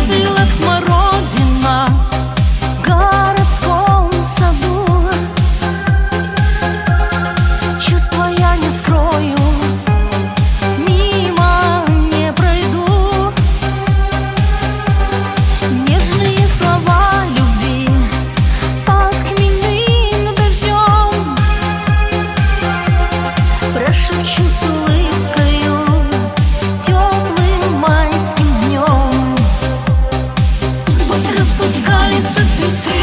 сила смотреть. to